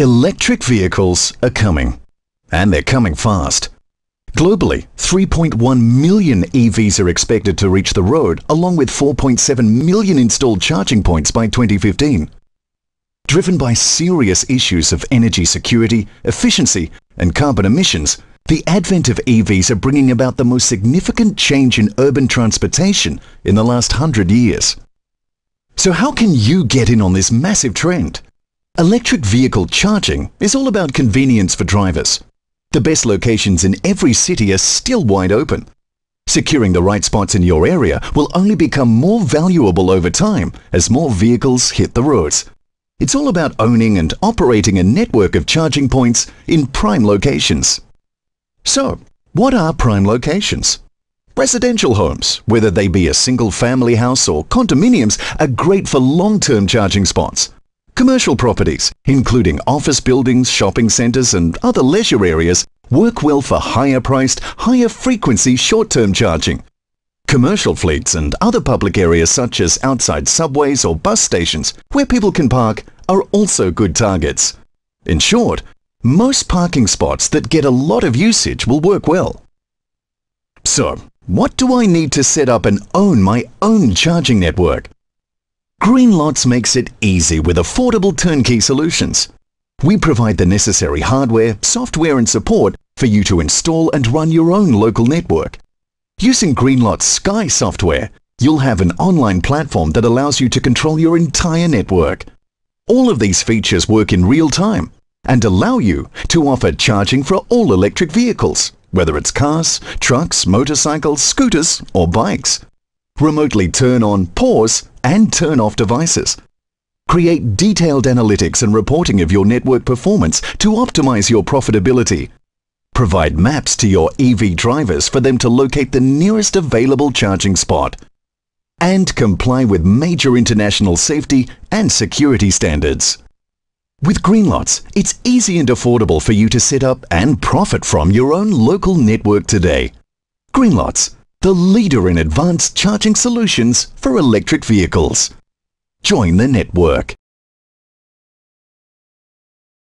Electric vehicles are coming, and they're coming fast. Globally, 3.1 million EVs are expected to reach the road, along with 4.7 million installed charging points by 2015. Driven by serious issues of energy security, efficiency, and carbon emissions, the advent of EVs are bringing about the most significant change in urban transportation in the last hundred years. So how can you get in on this massive trend? Electric vehicle charging is all about convenience for drivers. The best locations in every city are still wide open. Securing the right spots in your area will only become more valuable over time as more vehicles hit the roads. It's all about owning and operating a network of charging points in prime locations. So, what are prime locations? Residential homes, whether they be a single family house or condominiums, are great for long-term charging spots. Commercial properties, including office buildings, shopping centres and other leisure areas, work well for higher priced, higher frequency short-term charging. Commercial fleets and other public areas such as outside subways or bus stations where people can park are also good targets. In short, most parking spots that get a lot of usage will work well. So, what do I need to set up and own my own charging network? Greenlots makes it easy with affordable turnkey solutions. We provide the necessary hardware, software and support for you to install and run your own local network. Using Greenlot's Sky software, you'll have an online platform that allows you to control your entire network. All of these features work in real time and allow you to offer charging for all electric vehicles, whether it's cars, trucks, motorcycles, scooters or bikes remotely turn on, pause, and turn off devices. Create detailed analytics and reporting of your network performance to optimize your profitability. Provide maps to your EV drivers for them to locate the nearest available charging spot. And comply with major international safety and security standards. With Greenlots, it's easy and affordable for you to set up and profit from your own local network today. Greenlots, the leader in advanced charging solutions for electric vehicles. Join the network.